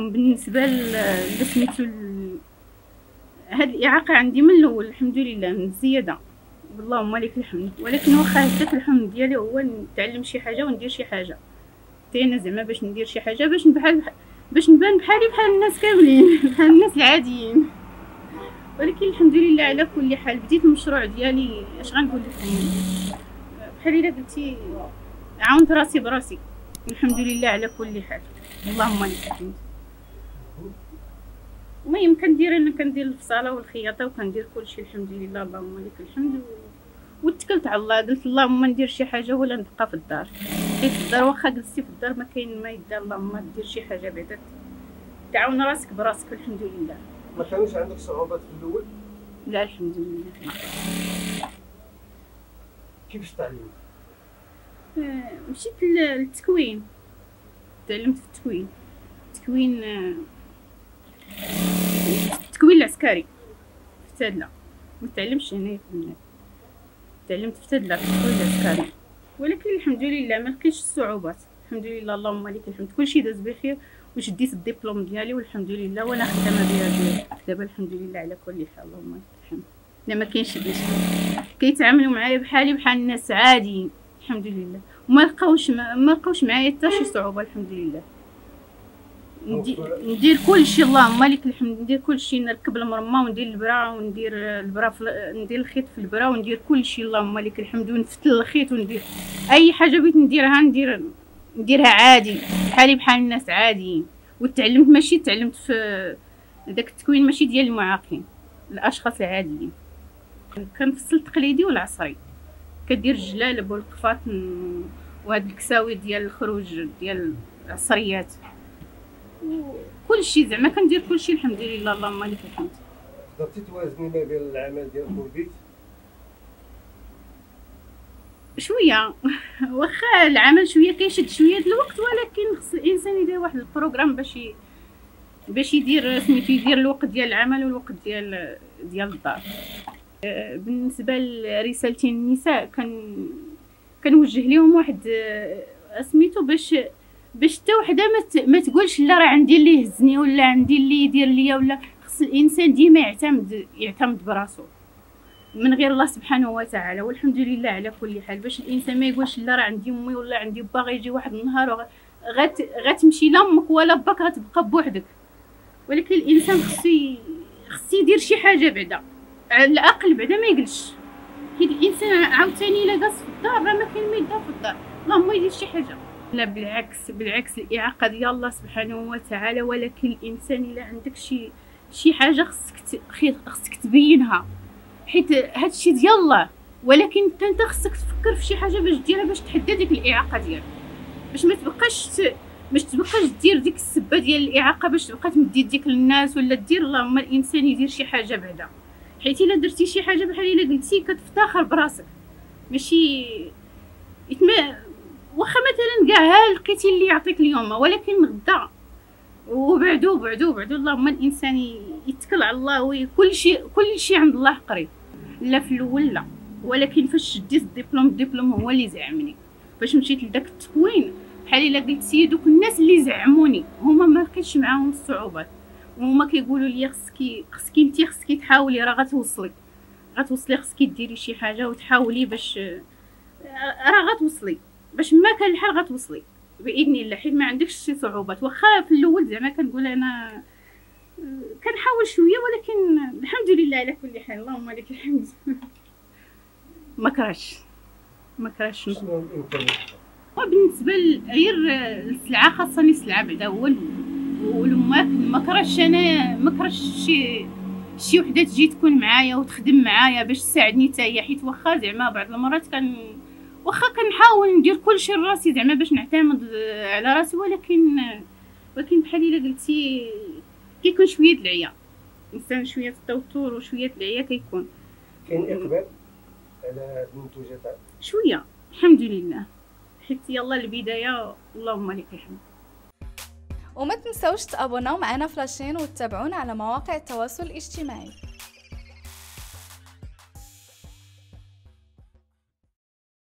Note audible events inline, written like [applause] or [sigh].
عليكم بالنسبة لسميتو هاد الإعاقة عندي من الأول الحمد لله من الزياده اللهم لك الحمد. ولكن واخا هكاك الحمد ديالي هو نتعلم شي حاجة وندير شي حاجة. حتى أنا زعما باش ندير شي حاجة باش بحال باش نبان بحالي بحال الناس كاملين [laughs] بحال الناس العاديين. ولكن الحمد لله على كل حال بديت المشروع ديالي اش غنقول لك بحال إلا قلتي عاونت راسي براسي. الحمد لله على كل حال. اللهم لك الحمد. المهم كندير أنا كندير الفصاله والخياطة وكندير كلشي الحمد لله. اللهم لك الحمد. و... واتكلت على الله قلت اللهم ندير شي حاجة ولا نبقى في الدار. حيت الدار واخا جلستي في الدار ما كاين ما يدار. اللهم دير شي حاجة بعدا. تعاون راسك براسك الحمد لله. ما كانوش عندك صعوبات في الأول؟ لا الحمد لله. كيفاش تعلمت؟ آه، مشيت لل- للتكوين. تعلمت في التكوين. التكوين آه، التكوين العسكري. في تادلة ما تعلمش في المغرب تعلمت في تادلة في التكوين العسكري. ولكن الحمد لله ما لقيتش الصعوبات. الحمد لله اللهم لك الحمد. كلشي داز بخير وشديت الدبلوم ديالي والحمد لله وأنا خدامة بها دابا الحمد لله على كل حال اللهم لك الحمد. لا ما كاينش مشكل كيتعاملوا معايا بحالي بحال الناس عاديين. الحمد لله. وما لقاوش ما لقاوش معايا حتى شي صعوبة الحمد لله. ندير كل شيء اللهم لك الحمد ندير كل شيء نركب المرمى وندير البرا وندير البرا ندير الخيط في البرا وندير كل شيء اللهم لك الحمد ونفتل الخيط وندير. أي حاجة بغيت نديرها ندير نديرها عادي بحالي بحال الناس عاديين وتعلمت ماشي تعلمت في داك التكوين ماشي ديال المعاقين الأشخاص العاديين. كنفصل التقليدي والعصري كدير الجلالب والقفاطن وهاد الكساوي ديال الخروج ديال العصريات. كل شيء زعما كندير كل شيء الحمد لله اللهم لك الحمد. قدرتي توازني ما بين العمل ديالك والبيت شوية. [laughs] واخا العمل شوية كيشد شوية د الوقت ولكن خص الإنسان يدير واحد البروغرام باش ي... باش يدير سميتو يدير الوقت ديال العمل والوقت ديال ديال الدار. آه، بالنسبة لرسالتي للنساء كان كنوجه لهم واحد آه، سميتو باش باش حتى وحده ما ما تقولش لا راه عندي اللي يهزني ولا عندي اللي يدير ليا ولا. خص الإنسان ديما يعتمد يعتمد براسو. من غير الله سبحانه وتعالى. والحمد لله على كل حال. باش الإنسان ما يقولش لا راه عندي أمي ولا عندي با غيجي واحد النهار غتمشي لأمك ولا باك غتبقى بوحدك. ولكن الإنسان خصو خصو يدير شي حاجة بعدا. على الأقل بعدا ما يجلسش حيت الإنسان عاوتاني إلا جالس في الدار راه ما كاين ما يدار في الدار. اللهم يدير شي حاجة. لا بالعكس بالعكس الإعاقة ديال الله سبحانه وتعالى ولكن الإنسان إلا عندك شي شي حاجة خصك خصك تبينها. حيت هادشي ديال الله. ولكن انت أنت خصك تفكر في شي حاجة باش ديرها باش تحدى ديك الإعاقة ديالك. باش ما تبقاش ت... باش تبقاش دير ديك السبة ديال الإعاقة باش تبقى تمد يديك للناس ولا دير اللهم الإنسان يدير شي حاجة بعدا. حيت إلا درتي شي حاجة بحال إلا قلتي كتفتخر براسك. ماشي يتما واخا مثلا كاع ها لقيتي اللي يعطيك اليوم ولكن غدا. وبعدو بعدو بعدو. اللهم الإنسان يتكل على الله وكل شيء كل شيء عند الله قريب. لا في الأول لا. ولكن فاش شديت الدبلوم الدبلوم هو اللي زعمني. فاش مشيت لداك التكوين بحال إلا قلتي دوك الناس اللي زعموني هما ما لقيتش معاهم الصعوبات. وهما كيقولوا لي خصك خصك انت خصك تحاولي. راه غتوصلي. غتوصلي خصك ديري شي حاجة وتحاولي باش راه غتوصلي. باش ما كان الحال غتوصلي. بإذن الله حيت ما عندكش شي صعوبات. واخا في الأول زعما كنقول أنا كنحاول شوية ولكن الحمد لله على كل حال. اللهم لك الحمد. [laughs] ما كرهش ما الإمكانيات؟ وبالنسبة غير السلعة خاصني سلعه بعدا هو والماكل ما كرهش أنا ما كرهش شي شي وحدة تجي تكون معايا وتخدم معايا باش تساعدني حتى هي. حيت واخا زعما بعض المرات كان واخا كنحاول ندير كل شيء لراسي زعما باش نعتمد على راسي ولكن ولكن بحال إلا قلتي كيكون شوية د العيا. انسان شوية التوتر وشوية د العيا كيكون. كاين إقبال على المنتوجات شوية الحمد لله. حيت يلا البداية اللهم لك الحمد. وما تنسوش تابوناو معنا فلاشين وتتابعونا على مواقع التواصل الاجتماعي.